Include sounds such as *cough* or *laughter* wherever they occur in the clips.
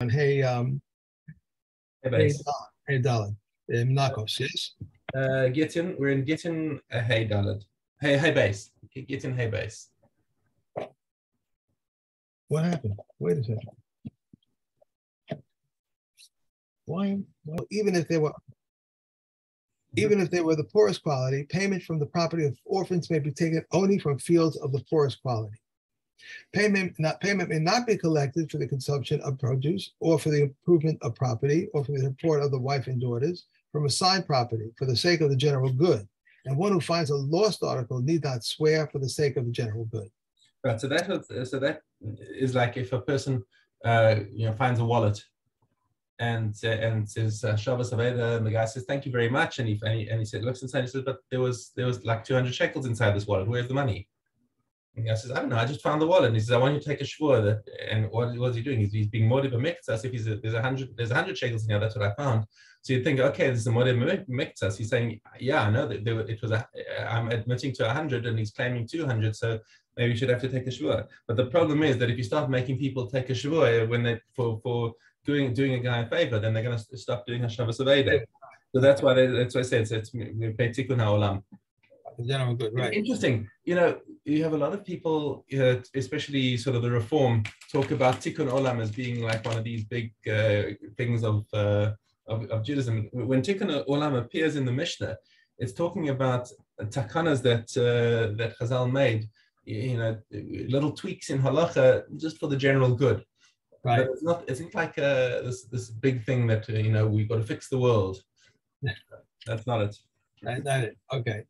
on Hey um Hey, Hey base. Dalit, Hey Dalit, in Nakos, yes? Uh, Gittin, we're in Gittin uh, Hey Dalit. Hey, hey base. Gittin Hey base. What happened? Wait a second. Why, well, even if they were, even if they were the poorest quality, payment from the property of orphans may be taken only from fields of the poorest quality. Payment not payment may not be collected for the consumption of produce or for the improvement of property or for the support of the wife and daughters from assigned property for the sake of the general good. And one who finds a lost article need not swear for the sake of the general good. Right. So that so that is like if a person uh, you know finds a wallet and uh, and says uh, Shabbos Aveda, and the guy says thank you very much, and he and he, and he said looks inside, he says but there was there was like 200 shekels inside this wallet. Where's the money? Guy says I don't know. I just found the wallet. And he says I want you to take a shvur. And what what's he doing? He's, he's being more b'miktzas. If he's a, there's a hundred there's a hundred shekels in here. That's what I found. So you think, okay, this is a modeh b'miktzas. He's saying, yeah, I know that there, it was. A, I'm admitting to a hundred, and he's claiming two hundred. So maybe you should have to take a shvur. But the problem is that if you start making people take a shvur eh, when they for for doing doing a guy a favor, then they're going to stop doing a Aveda. So that's why they, that's why I said it's it's Tikkun Haolam. General good, right? Interesting. You know, you have a lot of people, uh, especially sort of the reform, talk about Tikkun Olam as being like one of these big uh, things of, uh, of of Judaism. When Tikkun Olam appears in the Mishnah, it's talking about takanas that uh, that Chazal made. You know, little tweaks in halacha just for the general good. Right. But it's not. It's not like uh, this this big thing that uh, you know we've got to fix the world. That's not it. That, that it. Okay.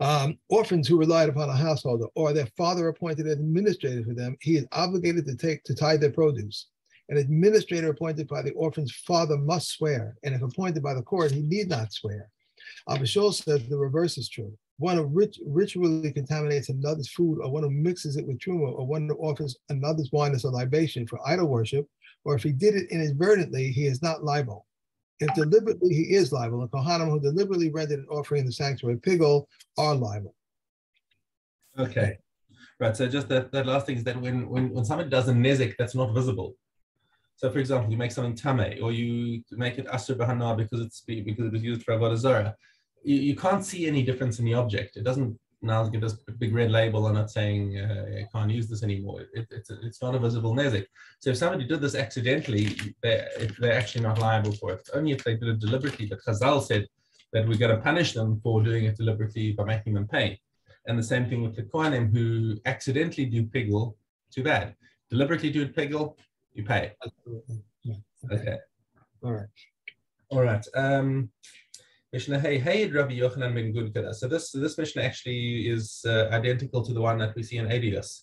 Um, orphans who relied upon a householder or their father appointed an administrator for them, he is obligated to take to tie their produce. An administrator appointed by the orphan's father must swear, and if appointed by the court, he need not swear. Abba Shaul says the reverse is true. One who rit- ritually contaminates another's food, or one who mixes it with truma, or one who offers another's wine as a libation for idol worship, or if he did it inadvertently, he is not liable. If deliberately he is liable, the Kohanim who deliberately rendered an offering in the sanctuary pigol are liable. Okay. Right. So just that, that last thing is that when, when, when somebody does a nezik that's not visible. So for example, you make something tame or you make it asur b'hanaah because it's because it was used for avodah zarah. You, you can't see any difference in the object. It doesn't now give us a big red label on it saying uh, you can't use this anymore. It, it's, it's not a visible nezik. So if somebody did this accidentally, they're, they're actually not liable for it. It's only if they did it deliberately. But Chazal said that we're going to punish them for doing it deliberately by making them pay. And the same thing with the Kohanim who accidentally do pigel, too bad. Deliberately do pigel, you pay. Okay. All right. All right. Um, Mishnah Hey Hey Rabbi Yochanan ben Gudgada. So this this Mishnah actually is uh, identical to the one that we see in Eduyos.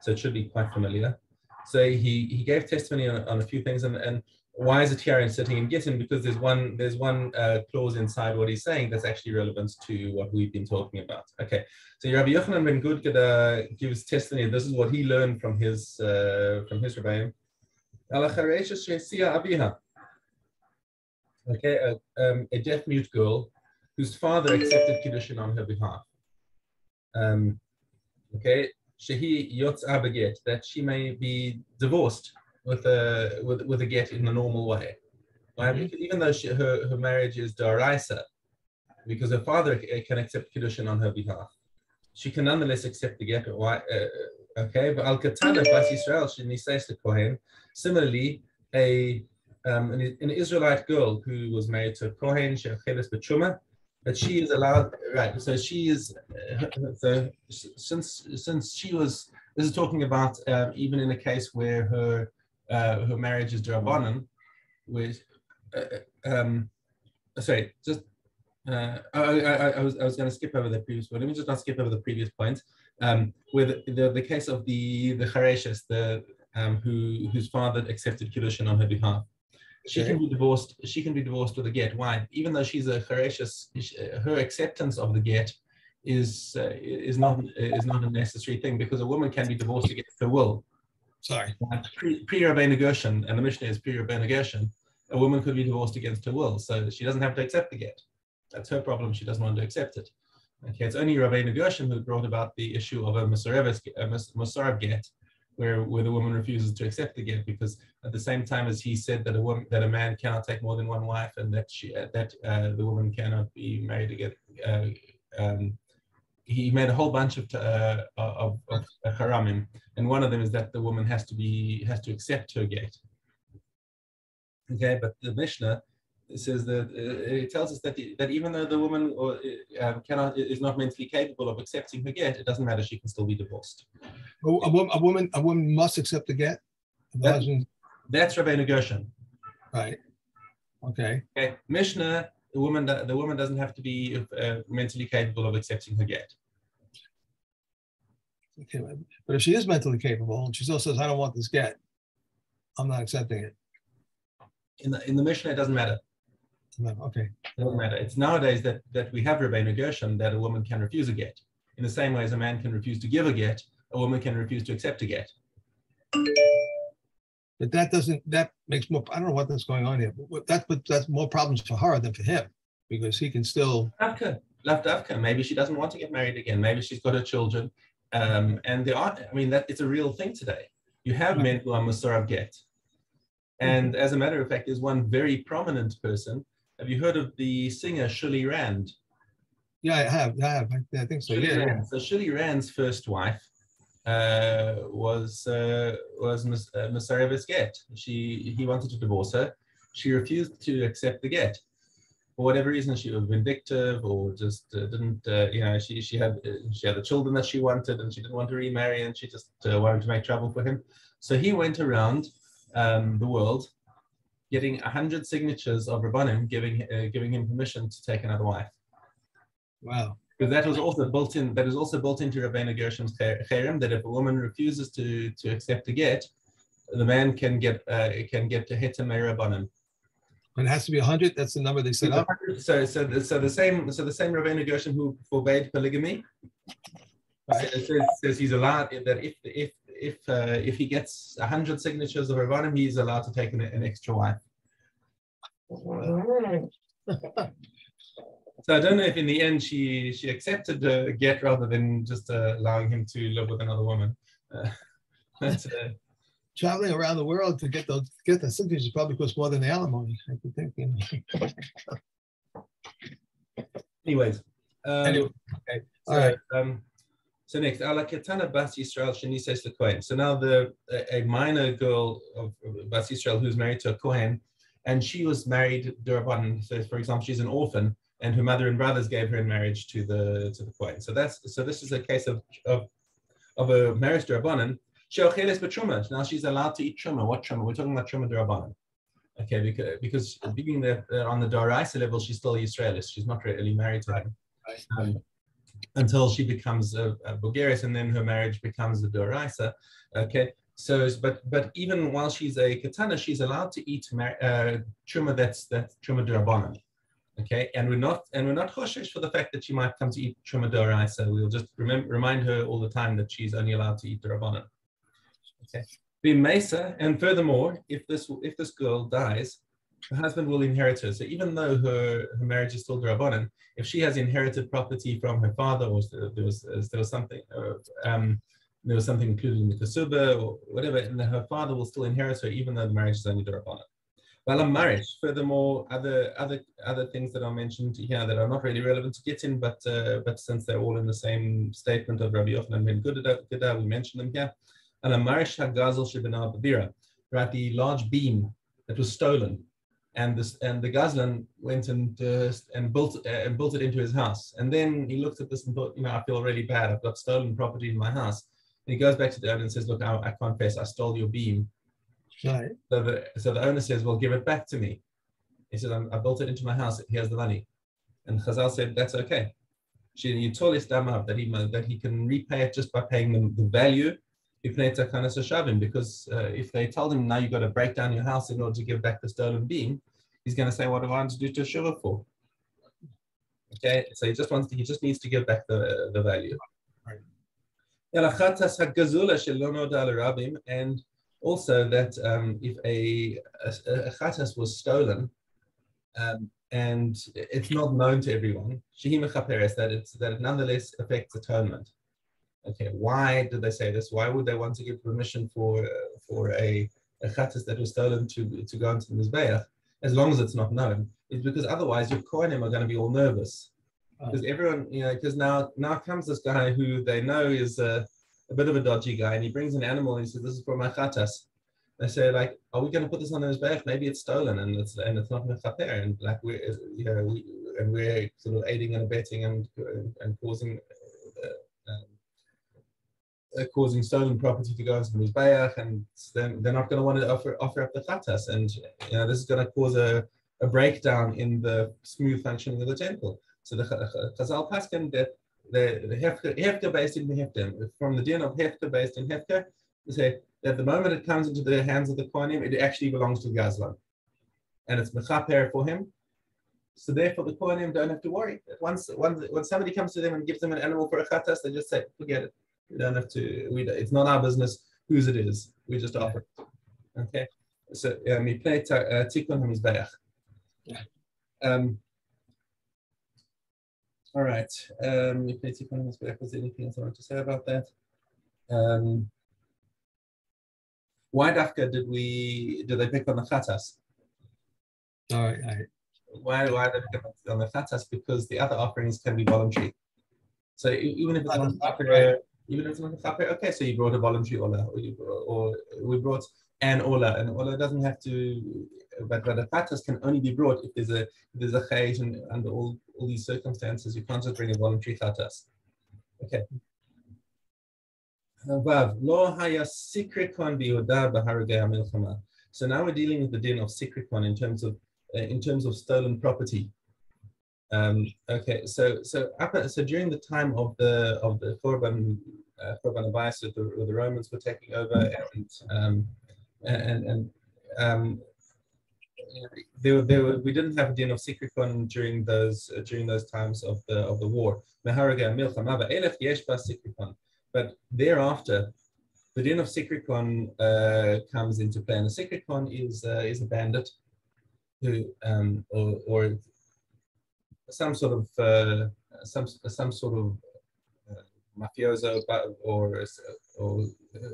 So it should be quite familiar. So he he gave testimony on, on a few things and, and why is it here and sitting in Gittin? Because there's one there's one uh, clause inside what he's saying that's actually relevant to what we've been talking about. Okay, so Rabbi Yochanan ben Gudgada gives testimony. This is what he learned from his uh, from his rebellion. Okay, a, um, a deaf mute girl whose father accepted kiddushin on her behalf. Um, okay, shehi yotz abaget that she may be divorced with a with, with a get in the normal way. Right? Mhm. Even though she, her, her marriage is daraisa, because her father can accept kiddushin on her behalf, she can nonetheless accept the get. Why? Uh, okay, but al katana bas Yisrael she kohen. Similarly, a um, an, an Israelite girl who was married to kohen shecheles b'truma, but she is allowed right. So she is uh, so since since she was. This is talking about um, even in a case where her uh, her marriage is drabanan, which, uh, um, sorry, just uh, I, I, I was I was going to skip over the previous one. Let me just not skip over the previous point. Um, with the, the case of the the Hareshis, the um, who whose father accepted kiddushin on her behalf. She Okay. can be divorced. She can be divorced with a get. Why? Even though she's a Hareshis, her acceptance of the get is uh, is not is not a necessary thing because a woman can be divorced against her will. Sorry. Pre pre Gershon, and the Mishnah is pre Gershon, a woman could be divorced against her will, so she doesn't have to accept the get. That's her problem. She doesn't want to accept it. Okay, it's only Rabbeinu Gershon who brought about the issue of a Masarev a Mas- get, where where the woman refuses to accept the get because at the same time as he said that a woman that a man cannot take more than one wife and that she uh, that uh, the woman cannot be married again. Uh, um, he made a whole bunch of uh, of, of haramim, and one of them is that the woman has to be has to accept her get. Okay, but the Mishnah says that uh, it tells us that that even though the woman or, uh, cannot is not mentally capable of accepting her get, it doesn't matter; she can still be divorced. A, a, woman, a woman, a woman must accept the get. That, that's Rabbeinu Gershon. Right. Okay. Okay. Mishnah, the woman, the woman doesn't have to be uh, mentally capable of accepting her get. Okay, but if she is mentally capable and she still says, "I don't want this get," I'm not accepting it. In the in the Mishnah, it doesn't matter. No, okay. It doesn't matter. It's nowadays that that we have Rabbeinu Gershon that a woman can refuse a get. In the same way as a man can refuse to give a get, a woman can refuse to accept a get. But that doesn't that makes more. I don't know what that's going on here. But that but that's more problems for her than for him because he can still. After left after maybe she doesn't want to get married again. Maybe she's got her children, um, and there are. I mean that it's a real thing today. You have right. men who are Musar get, and mm-hmm. as a matter of fact, there's one very prominent person. Have you heard of the singer Shuli Rand? Yeah, I have. I have. I, I think so. Shuli yeah, Rand. So Shuli Rand's first wife uh, was uh, was Masareva's uh, get. She he wanted to divorce her. She refused to accept the get for whatever reason. She was vindictive or just uh, didn't. Uh, you know, she she had she had the children that she wanted, and she didn't want to remarry, and she just uh, wanted to make trouble for him. So he went around um, the world, getting a hundred signatures of Rabbanim, giving giving him permission to take another wife. Wow because that was also built in. That is also built into Rabbeinu Gershom's cherem that if a woman refuses to to accept a get, the man can get uh, can get to heter rabbanim. And it has to be hundred. That's the number they set up. So so the, so the same so the same Rabbeinu Gershom who forbade polygamy right. says, says he's allowed that if if if uh, if he gets hundred signatures of rabbanim, he's allowed to take an, an extra wife. *laughs* So I don't know if in the end she she accepted the get rather than just uh, allowing him to live with another woman. Uh, *laughs* but, uh, Traveling around the world to get those get the signatures probably costs more than the alimony. I could think. You know. Anyways. Um, anyway, okay. All so, right. Um, so next, Ala Ketana Bas Yisrael the Kohen. So now the a, a minor girl of, Bas Yisrael who's married to a Kohen, and she was married Duraban. So for example, she's an orphan and her mother and brothers gave her in marriage to the to the Kohen. So that's so this is a case of of, of a marriage to Rabbanan. Now she's allowed to eat truma. What truma? We're talking about truma Rabbanan. Okay, because because being that on the Daraisa level, she's still Israelis. She's not really married to him. Um, until she becomes a, a Bulgarian, and then her marriage becomes a Daraisa. Okay, so, but but even while she's a katana, she's allowed to eat uh, truma that's that's truma durabanan. Okay, and we're not and we're not choshesh for the fact that she might come to eat truma So We'll just remember, remind her all the time that she's only allowed to eat the rabbanon. Okay, be mesa, and furthermore, if this if this girl dies, her husband will inherit her. So even though her, her marriage is still rabbanon, if she has inherited property from her father, or there was there was something. Uh, um, there was something included in the kasuba or whatever, and her father will still inherit her even though the marriage is only the rabbanon. Balam Marish. Furthermore, other other other things that are mentioned here that are not really relevant to get in, but uh, but since they're all in the same statement of Rabbi Yochanan ben Gudda, we mention them here. And a Marish Hagazel Shibana Babira, right? The large beam that was stolen, and this and the Gazlan went and uh, and built uh, and built it into his house. And then he looked at this and thought, you know, I feel really bad. I've got stolen property in my house. And he goes back to the owner and says, look, I, I confess, I stole your beam Right. So the, so the owner says, well, give it back to me. He said, I built it into my house. Here's the money. And Chazal said, that's okay. You told his that he that he can repay it just by paying them the value because uh, if they told him now you've got to break down your house in order to give back the stolen beam, he's going to say, what do I want to do teshuva for? Okay, so he just wants to, he just needs to give back the the value. Right. And also that um, if a, a, a was stolen um, and it's not known to everyone, that, it's, that it nonetheless affects atonement. Okay, why did they say this? Why would they want to give permission for for a, a chattas that was stolen to, to go into the Mizbeach, as long as it's not known? It's because otherwise your Kohanim are going to be all nervous. Because everyone, you know, because now now comes this guy who they know is a, a bit of a dodgy guy, and he brings an animal and he says, This is for my chattas they say like, are we going to put this on his back? Maybe it's stolen and it's and it's not mechaper and like we you know we and we're sort of aiding and abetting and and causing uh, causing stolen property to go the mizbeach, and then they're not going to want to offer offer up the chatas, and you know this is going to cause a, a breakdown in the smooth functioning of the temple. So the Chazal Paskin that the, the hefker beis din the hefker from the din of hefker beis din hefker, they say that the moment it comes into the hands of the Kohanim, it actually belongs to the Gazlan. And it's mechaper for him. So therefore the Kohanim don't have to worry. Once, once when somebody comes to them and gives them an animal for a chatas, they just say, forget it. We don't have to, we, it's not our business whose it is. We just offer it. Okay. So we play uh, tikkun hamizbeach. Um, all right. Um, we play tikkun hamizbeach. Was there anything else I want to say about that? Um, why dafka did we did they pick on the chatas? All right, all right. Why why did they pick on the chatas? Because the other offerings can be voluntary. So even if it's not a even if it's not a okay, so you brought a voluntary ola, or, you, or we brought an ola, and ola doesn't have to, but, but the chatas can only be brought if there's a if there's a chayt and under all, all these circumstances, you can't just bring a voluntary chatas. Okay. Lo haya sikrikon milchama. So now we're dealing with the din of sikrikon in terms of uh, in terms of stolen property. Um, okay, so so so during the time of the of the Churban uh, Habayis, the, the Romans were taking over, and um, and and um, there, there, we didn't have a din of sikrikon during those uh, during those times of the of the war. But thereafter, the din of Sikrikon uh, comes into play. And a Sikrikon is, uh, is a bandit who, um, or, or some sort of, uh, some, some sort of uh, mafioso or, or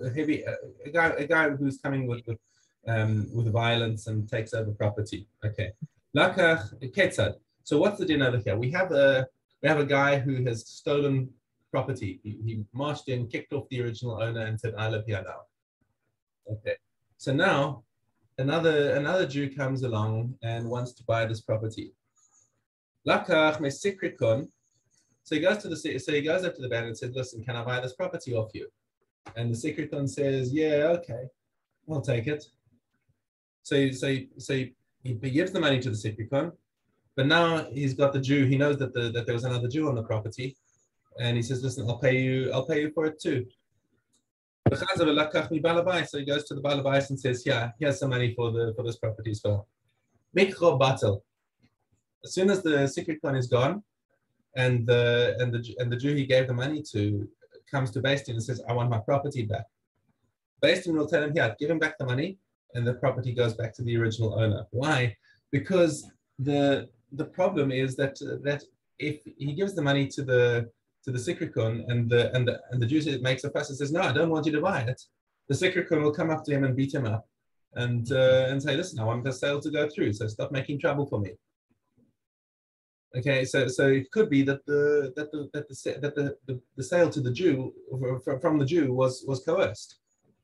a heavy, a guy, a guy who's coming with, with, um, with violence and takes over property. Okay. Lakach Ketzad. So what's the din over here? We have a, we have a guy who has stolen property. He, he marched in, kicked off the original owner, and said, "I live here now." Okay, so now another another Jew comes along and wants to buy this property. Lakach mesikrikon. So he goes to the so he goes up to the bank and says, "Listen, can I buy this property off you?" And the sikrikon says, "Yeah, okay, I'll take it." So so so he, he gives the money to the sikrikon, but now he's got the Jew. He knows that the that there was another Jew on the property, and he says, "Listen, I'll pay you. I'll pay you for it too." So he goes to the balabais and says, "Yeah, here's some money for the for this property as well." Mikro. As soon as the sikrikon is gone, and the and the and the Jew he gave the money to comes to Din and says, "I want my property back." Din will tell him, "Yeah, give him back the money," and the property goes back to the original owner. Why? Because the the problem is that that if he gives the money to the to the Sikrikun and the and the and the Jew makes a fuss and says, No, I don't want you to buy it. The Sikrikun will come up to him and beat him up and uh, and say, Listen, I want the sale to go through, so stop making trouble for me. Okay, so so it could be that the that the that the that the, the, the sale to the Jew from the Jew was was coerced.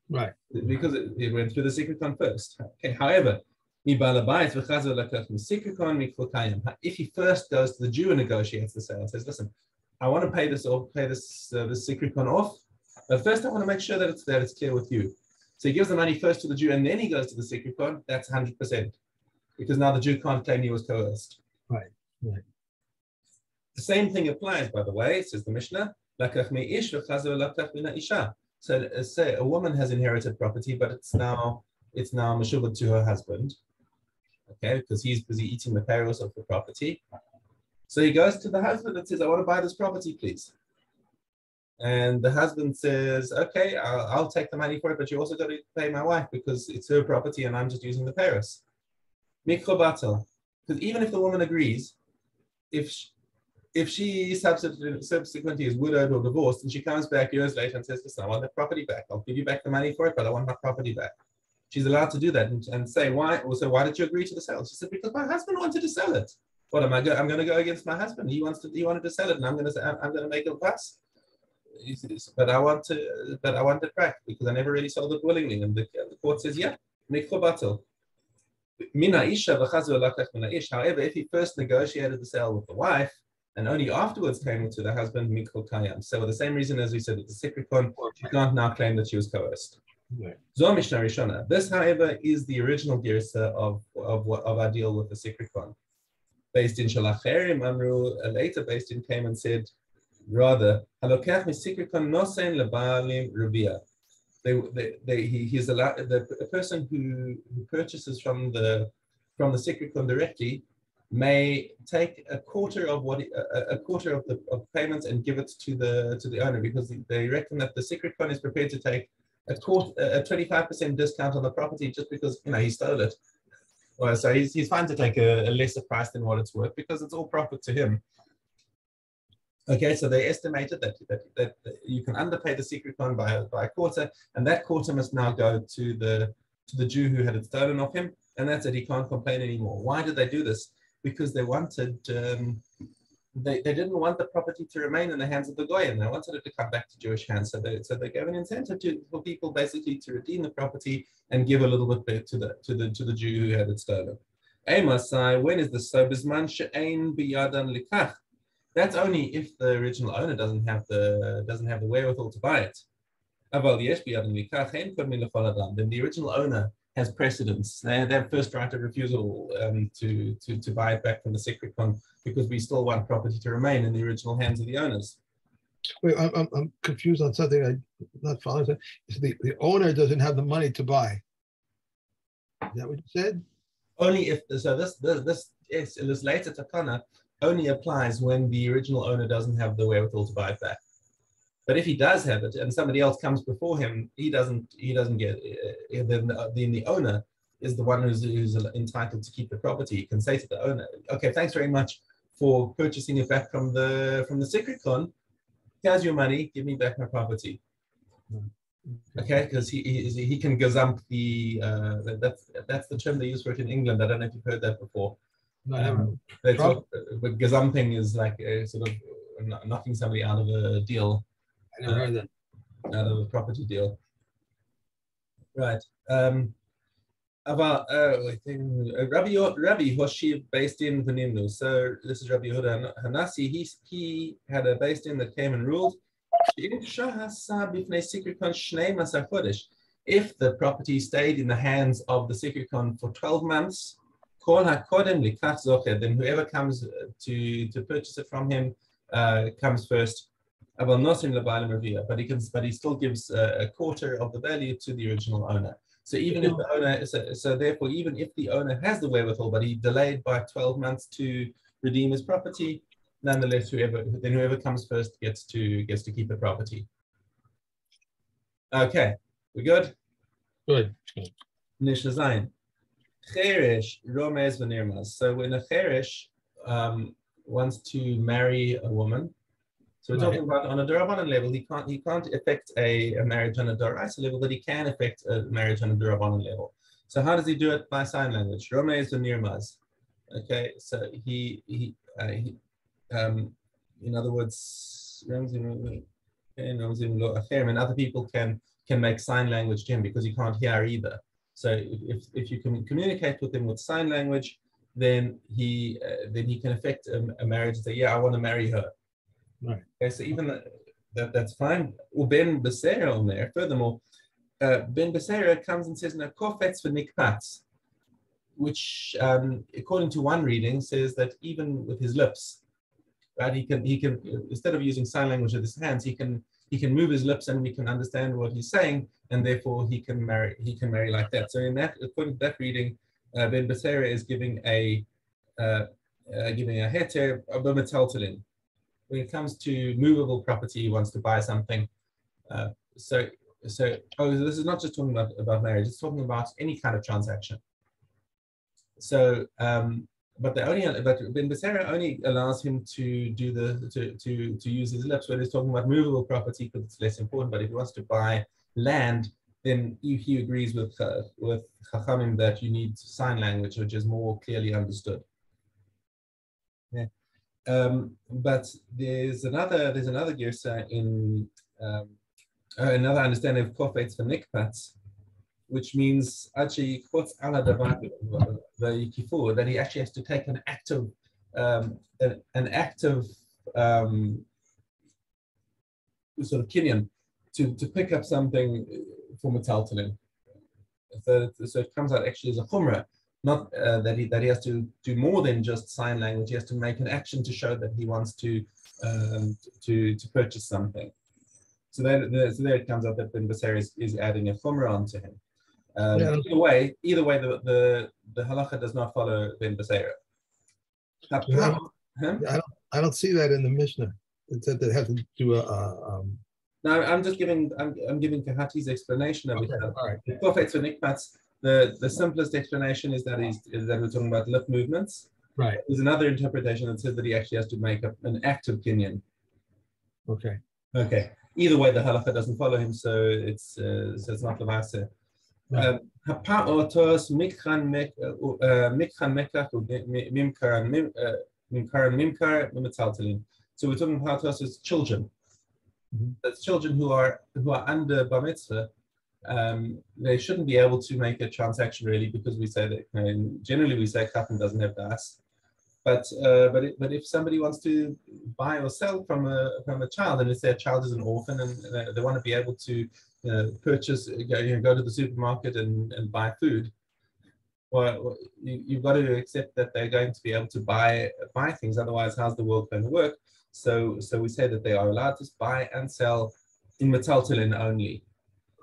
Right. Because it, it went through the Sikrikun first. Okay, however, if he first goes to the Jew and negotiates the sale and says, listen, I want to pay this off, pay this uh, this sikrikon off. But first, I want to make sure that it's that it's clear with you. So he gives the money first to the Jew, and then he goes to the secret sikrikon. That's hundred percent, because now the Jew can't claim he was coerced. Right. Right. The same thing applies, by the way, says the Mishnah. So uh, say a woman has inherited property, but it's now it's now meshubad to her husband. Okay, because he's busy eating the paros of the property. So he goes to the husband and says, I want to buy this property, please. And the husband says, okay, I'll, I'll take the money for it, but you also got to pay my wife because it's her property and I'm just using the peiros. Mikro Because even if the woman agrees, if if she subsequently, is widowed or divorced and she comes back years later and says, listen, I want the property back. I'll give you back the money for it, but I want my property back. She's allowed to do that and, and say, why? Also, why did you agree to the sale? She said, because my husband wanted to sell it. What am I going? I'm going to go against my husband. He wants to. He wanted to sell it, and I'm going to say, I'm, I'm going to make a fuss. But I want to. But I want it back because I never really sold it willingly. And the, the court says, yeah, batel. However, if he first negotiated the sale with the wife, and only afterwards came to the husband, Mikro Kayam. So, for the same reason as we said at the Sikrikon, she can't now claim that she was coerced. Rishona. This, however, is the original girsa of, of, of our deal with the Sikrikon. Beis din Shalacherim, Amru, uh, later beis din Cayman, said, rather, Halokach Sikrikon nosen lebalim rubia. They, they, they, he, he's allowed, the, the person who, who purchases from the from the Sikrikon directly may take a quarter of what a, quarter of the of payments and give it to the to the owner because they reckon that the Sikrikon is prepared to take a quarter a 25% discount on the property just because you know he stole it. *laughs* Well, so he's, he's fine to take a, a lesser price than what it's worth because it's all profit to him. Okay, so they estimated that, that, that, you can underpay the secret Sikrikon by, by a quarter, and that quarter must now go to the to the Jew who had it stolen off him, and that's it. He can't complain anymore. Why did they do this? Because they wanted um, they, they didn't want the property to remain in the hands of the goyim. They wanted it to come back to Jewish hands. So they so they gave an incentive to for people basically to redeem the property and give a little bit to the to the to the Jew who had it stolen. Amasai, when is this so? Bisman she'ain biyadan likach. That's only if the original owner doesn't have the doesn't have the wherewithal to buy it. Then the original owner has precedence. They, have first right of refusal um, to, to, to buy it back from the Sikrikon because we still want property to remain in the original hands of the owners. Wait, I'm, I'm confused on something. I'm not following. The, the owner doesn't have the money to buy. Is that what you said? Only if, so this, this, this, yes, this later takana only applies when the original owner doesn't have the wherewithal to buy it back. But if he does have it and somebody else comes before him, he doesn't he doesn't get uh, then, then the owner is the one who's, who's entitled to keep the property. He can say to the owner, okay, thanks very much for purchasing it back from the from the Sikrikon. Here's your money, give me back my property. Okay, because he, he he can gazump the uh, that's that's the term they use for it in England. I don't know if you've heard that before. No, um, talk, but gazumping is like a sort of knocking somebody out of a deal I never heard that. Out of a property deal. Right. Um, about uh, I think uh, Rabbi Rabbi Hoshi beis din Venimnu. So this is Rabbi Yehuda Hanasi. He he had a beis din that came and ruled. If the property stayed in the hands of the Sikrikon for 12 months, then whoever comes to, to purchase it from him uh, comes first not in the but he can, but he still gives a, a, quarter of the value to the original owner. So even if the owner, so, so therefore, even if the owner has the wherewithal, but he delayed by 12 months to redeem his property, nonetheless, whoever then whoever comes first gets to gets to keep the property. Okay, we good? Good. Mishna Zain. Cheresh, Romez Venirmas. So when a Cheresh um, wants to marry a woman, so we're talking about on a Durabanan level, he can't he can't affect a, a marriage on a Daraisa level, but he can affect a marriage on a Durabanan level. So how does he do it? By sign language. Rome is the nirmaz. Okay, so he he, uh, he um, in other words, and other people can can make sign language to him because he can't hear either. So if, if you can communicate with him with sign language, then he uh, then he can affect a, a marriage and say, yeah, I want to marry her. Right. Okay, so even that, that that's fine. Well, Ben Beseira on there. Furthermore, uh, Ben Beseira comes and says, "No kofetz for nikpatz," which, um, according to one reading, says that even with his lips, right, he can he can instead of using sign language with his hands, he can he can move his lips and we can understand what he's saying, and therefore he can marry he can marry like that. So in that, according to that reading, uh, Ben Beseira is giving a uh, uh, giving a heter metaltalin when it comes to movable property, he wants to buy something. Uh, so, so oh, this is not just talking about, about marriage, it's talking about any kind of transaction. So um, but the only but Ben Beseira only allows him to do the to to to use his lips when he's talking about movable property because it's less important. But if he wants to buy land, then he, agrees with uh, with Chachamim that you need sign language, which is more clearly understood. Yeah. Um, but there's another there's another girsa in um, uh, another understanding of kofetz for nikpats, which means actually that he actually has to take an active um, an, an active um, sort of kinyan to, to pick up something for metaltalin. So, so it comes out actually as a chumrah not uh, that he that he has to do more than just sign language. He has to make an action to show that he wants to um, to to purchase something. So there, so there it comes out that Ben Beseira is, is adding a chumrah onto him. Um, yeah. Either way, either way, the, the the halacha does not follow Ben Beseira. Yeah, I, don't, I, don't, see that in the Mishnah. It said that has to do a. um... No, I'm just giving I'm, I'm giving Kehati's explanation of okay, it. All right. The Nikmat's the, the simplest explanation is that he's is that we're talking about lip movements. Right. There's another interpretation that says that he actually has to make a, an active kinyan. Okay. Okay. Either way, the halacha doesn't follow him, so it's uh, so it's not levase. Hapa'otos mikran mikran mekach mimkar mimkar mimkar. So we're talking about us as children. Mm-hmm. That's children who are who are under bar mitzvah um, they shouldn't be able to make a transaction really because we say that you know, generally we say Katan doesn't have das. But uh, but it, but if somebody wants to buy or sell from a from a child, and if their child is an orphan and they, they want to be able to know, purchase, go, you know, go to the supermarket and, and buy food, well, you, you've got to accept that they're going to be able to buy buy things. Otherwise, how's the world going to work? So so we say that they are allowed to buy and sell in metaltalin only.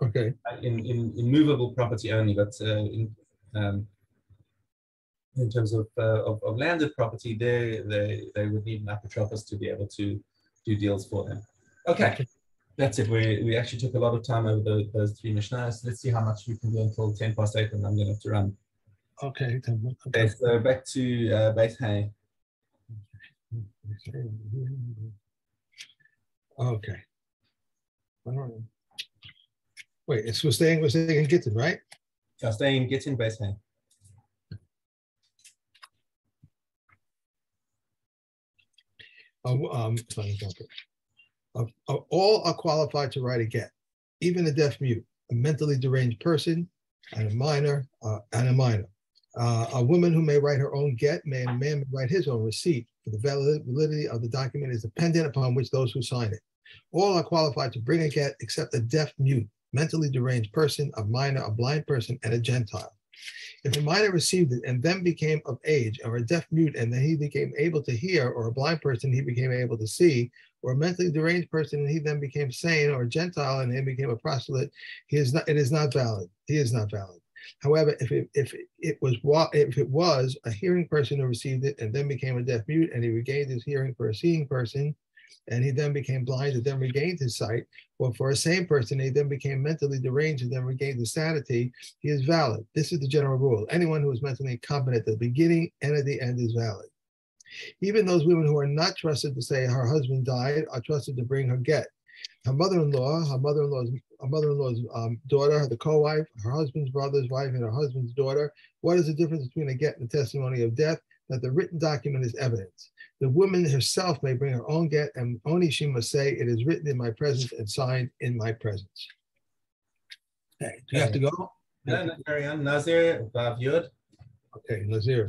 Okay. In, in, in movable property only, but uh, in, um, in terms of, uh, of, of, landed property, they, they, they would need an apotropos to be able to do deals for them. Okay, that's it. We, we actually took a lot of time over the, those three Mishnahs. Let's see how much we can do until 10 past 8, and I'm going to have to run. Okay. Okay, so back to uh, base hay. Okay. Right. Wait, it's we're staying we're staying in Gittin, right? Yeah, staying in Gittin base hand. Uh, um, uh, uh, all are qualified to write a get, even a deaf mute, a mentally deranged person, and a minor, uh, and a minor. Uh, a woman who may write her own get, may a man may write his own receipt. For the validity of the document is dependent upon which those who sign it. All are qualified to bring a get except a deaf mute, mentally deranged person, a minor, a blind person, and a Gentile. If a minor received it and then became of age, or a deaf mute and then he became able to hear, or a blind person he became able to see, or a mentally deranged person and he then became sane, or a Gentile and he became a proselyte, he is not. It is not valid. He is not valid. However, if it, if it was if it was a hearing person who received it and then became a deaf mute and he regained his hearing for a seeing person, and he then became blind and then regained his sight, or for a same person, he then became mentally deranged and then regained his sanity, he is valid. This is the general rule. Anyone who is mentally incompetent at the beginning and at the end is valid. Even those women who are not trusted to say her husband died are trusted to bring her get. Her mother-in-law, her mother-in-law's her mother-in-law's um, daughter, the co-wife, her husband's brother's wife, and her husband's daughter. What is the difference between a get and a testimony of death? That the written document is evidence. The woman herself may bring her own get, and only she must say, It is written in my presence and signed in my presence. Okay, do you have to go? No, no, carry on. Nazir, Vav Yud. Okay, Nazir.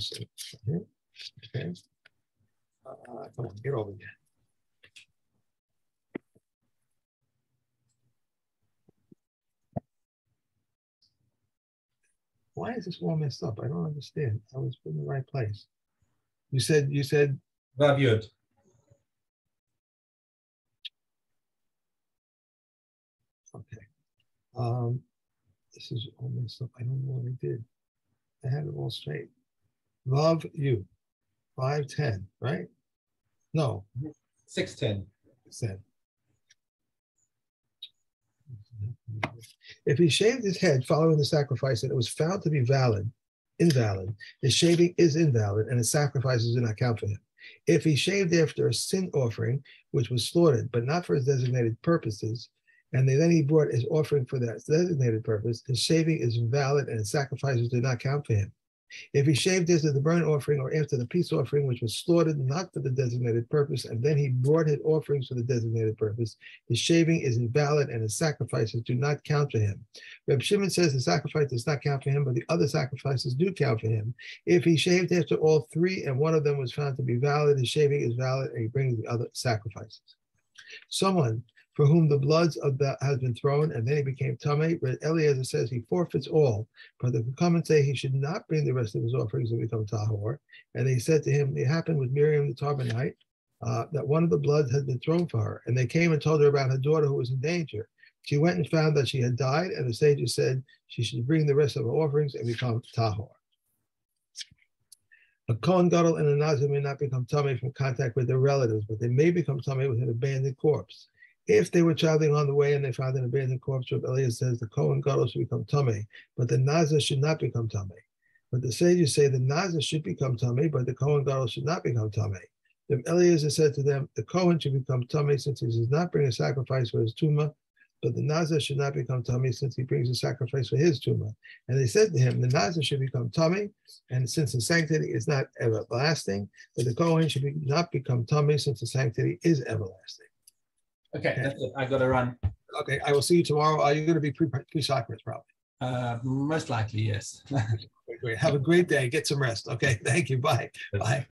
Okay. Uh, come on, get over here. Why is this all messed up? I don't understand. I was in the right place. You said you said Vav Yud. Okay. Um, this is all messed up. I don't know what I did. I had it all straight. Love you. 510, right? No. 610. 610. If he shaved his head following the sacrifice and it was found to be valid, invalid. His shaving is invalid, and his sacrifices do not count for him. If he shaved after a sin offering, which was slaughtered, but not for his designated purposes, and then he brought his offering for that designated purpose, his shaving is valid, and his sacrifices do not count for him. If he shaved after the burnt offering or after the peace offering, which was slaughtered not for the designated purpose, and then he brought his offerings for the designated purpose, his shaving is invalid and his sacrifices do not count for him. Reb Shimon says the sacrifice does not count for him, but the other sacrifices do count for him. If he shaved after all three and one of them was found to be valid, his shaving is valid and he brings the other sacrifices. Someone for whom the bloods of that has been thrown, and then he became Tameh. But Eliezer says he forfeits all. But the come and say he should not bring the rest of his offerings and become Tahor. And they said to him, It happened with Miriam the Tarbonite, uh, that one of the bloods had been thrown for her. And they came and told her about her daughter who was in danger. She went and found that she had died, and the sages said she should bring the rest of her offerings and become Tahor. A Kohen Gadol and a Nazir may not become tummy from contact with their relatives, but they may become tummy with an abandoned corpse. If they were traveling on the way and they found an abandoned corpse, Rabbi Eliezer says the Kohen Gadol should become tummy, but the Nazir should not become tummy. But the sages say the Nazir should become tummy, but the Kohen Gadol should not become tummy. Rabbi Eliezer said to them, the Kohen should become tummy since he does not bring a sacrifice for his tumah, but the Nazir should not become tummy since he brings a sacrifice for his tumah. And they said to him, the Nazir should become tummy, and since the sanctity is not everlasting, but the Kohen should be, not become tummy since the sanctity is everlasting. Okay, that's it. I got to run. Okay, I will see you tomorrow. Are you going to be pre pre probably? Uh, most likely, yes. *laughs* Have a great day. Get some rest. Okay. Thank you. Bye. Bye.